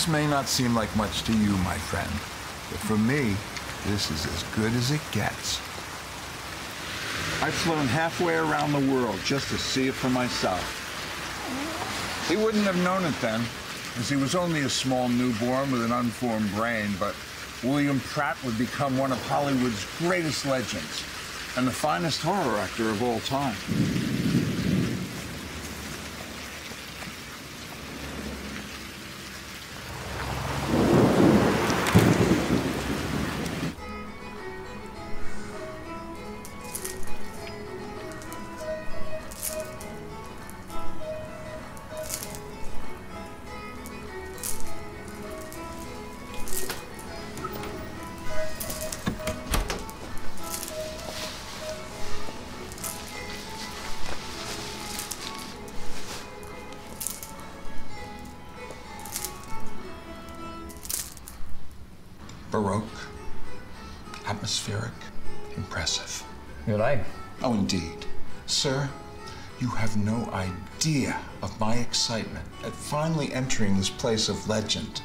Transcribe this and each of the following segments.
This may not seem like much to you, my friend, but for me, this is as good as it gets. I've flown halfway around the world just to see it for myself. He wouldn't have known it then, as he was only a small newborn with an unformed brain, but William Pratt would become one of Hollywood's greatest legends and the finest horror actor of all time. Baroque, atmospheric, impressive. You like? Oh, indeed. Sir, you have no idea of my excitement at finally entering this place of legend.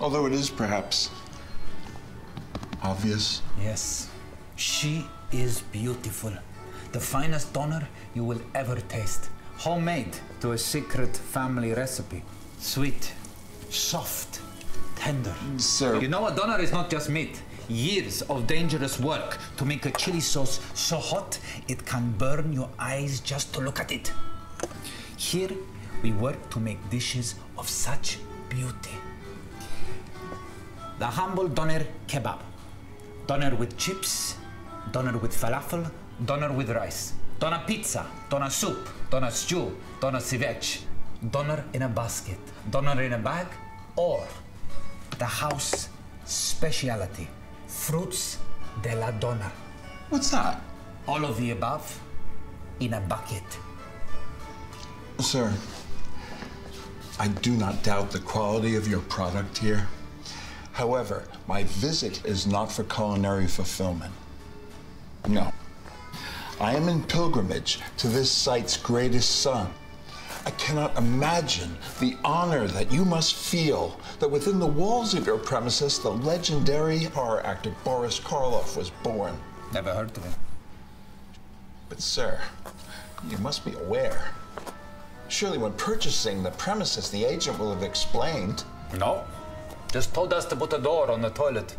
Although it is perhaps obvious. Yes. She is beautiful. The finest doner you will ever taste. Homemade to a secret family recipe. Sweet, soft, tender. Mm, sir. You know, a doner is not just meat. Years of dangerous work to make a chili sauce so hot it can burn your eyes just to look at it. Here, we work to make dishes of such beauty. The humble doner kebab. Doner with chips, doner with falafel, doner with rice, doner pizza, doner soup, doner stew, doner ceviche, doner in a basket, doner in a bag, or the house speciality, fruits de la donna. What's that? All of the above in a bucket. Sir, I do not doubt the quality of your product here. However, my visit is not for culinary fulfillment. No. I am in pilgrimage to this site's greatest son. I cannot imagine the honor that you must feel that within the walls of your premises, the legendary horror actor Boris Karloff was born. Never heard of him. But, sir, you must be aware. Surely, when purchasing the premises, the agent will have explained. No. Just told us to put a door on the toilet.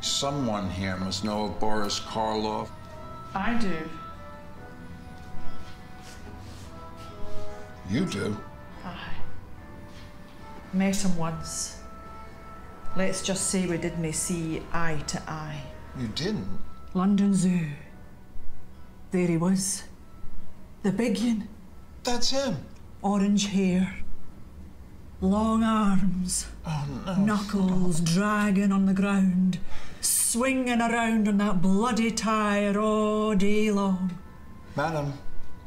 Someone here must know of Boris Karloff. I do. You do. Aye. Met him once. Let's just say we didn't see eye to eye. You didn't? London Zoo. There he was. The big one. That's him. Orange hair. Long arms. Oh, no. Knuckles dragging on the ground. Swinging around on that bloody tire all day long. Madam,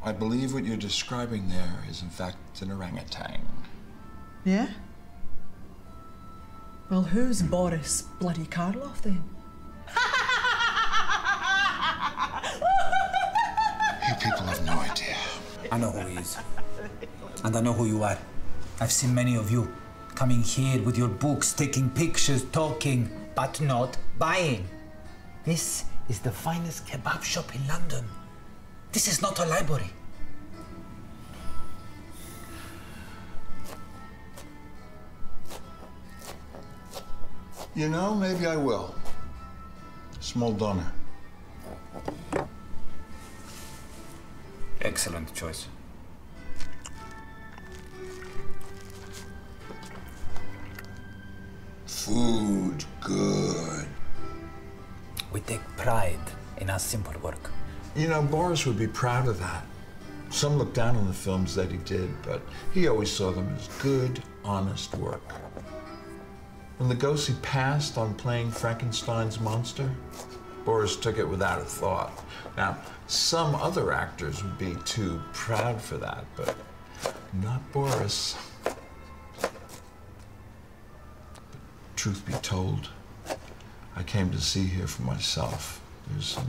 I believe what you're describing there is, in fact, an orangutan. Yeah? Well, who's Boris bloody Karloff then? You people have no idea. I know who he is. And I know who you are. I've seen many of you coming here with your books, taking pictures, talking, but not buying. This is the finest kebab shop in London. This is not a library. You know, maybe I will. Small doner. Excellent choice. Food, good. We take pride in our simple work. You know, Boris would be proud of that. Some look down on the films that he did, but he always saw them as good, honest work. When Lugosi passed on playing Frankenstein's monster, Boris took it without a thought. Now, some other actors would be too proud for that, but not Boris. But truth be told, I came to see here for myself. There's some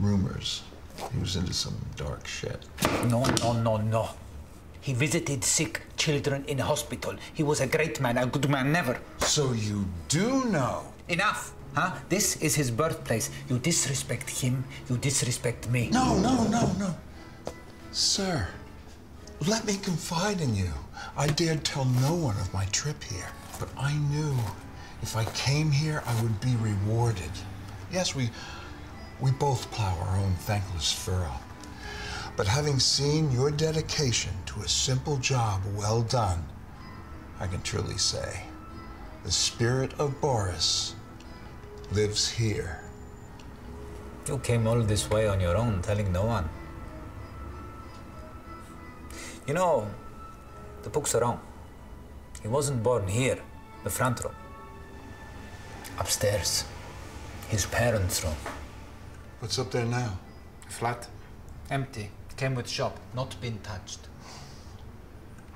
rumors he was into some dark shit. No, no, no, no. He visited sick children in hospital. He was a great man, a good man, never. So you do know. Enough, huh? This is his birthplace. You disrespect him, you disrespect me. No, no, no, no. Sir, let me confide in you. I dared tell no one of my trip here, but I knew if I came here, I would be rewarded. Yes, we, we both plow our own thankless furrow. But having seen your dedication to a simple job well done, I can truly say the spirit of Boris lives here. You came all this way on your own, telling no one. You know, the books are wrong. He wasn't born here, the front room. Upstairs, his parents' room. What's up there now? Flat. Empty. Came with shop, not been touched.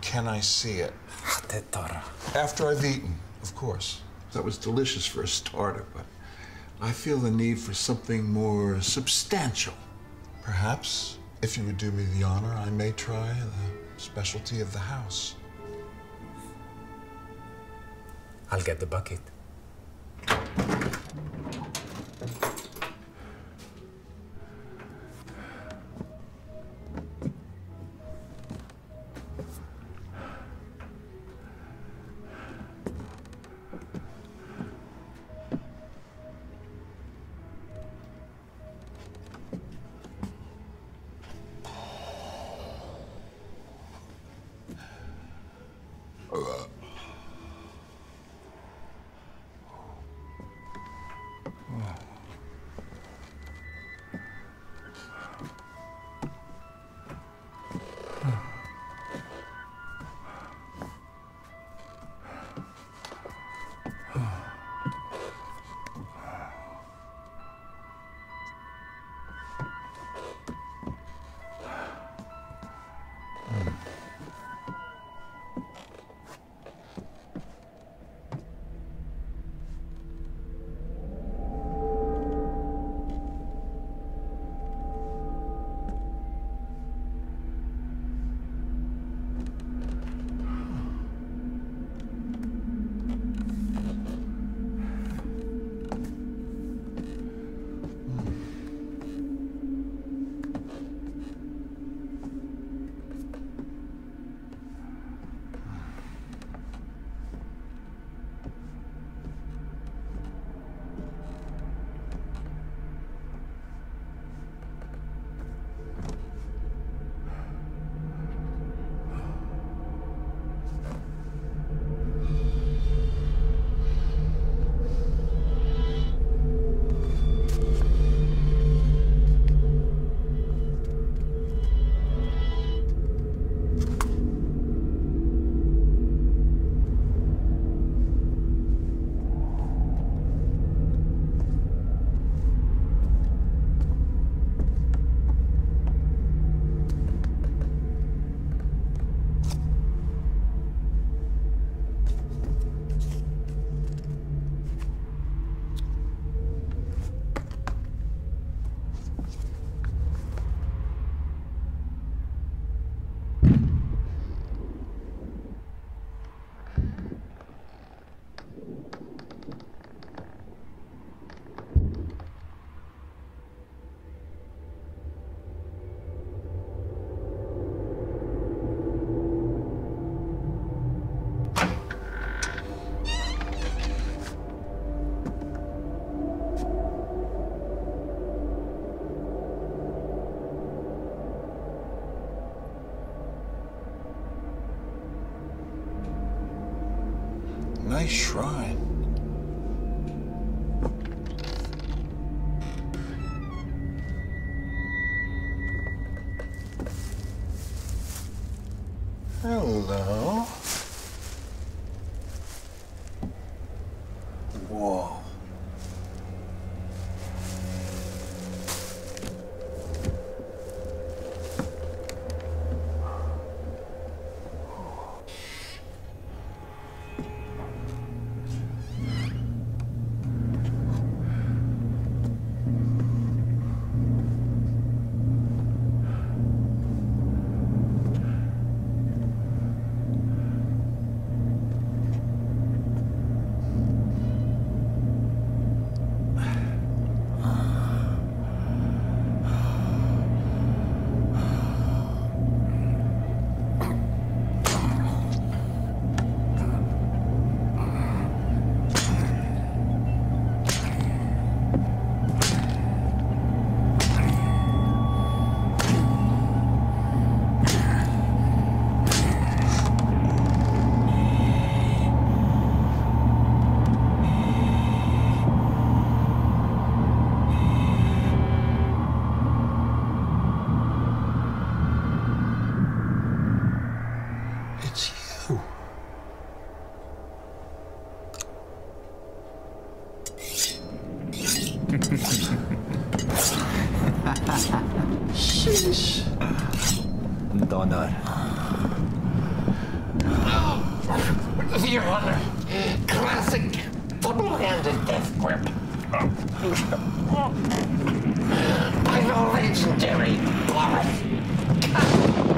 Can I see it? After I've eaten, of course. That was delicious for a starter, but I feel the need for something more substantial. Perhaps, if you would do me the honor, I may try the specialty of the house. I'll get the bucket. Shrine. Hello. Whoa. Classic double-handed death grip. By the legendary Boris.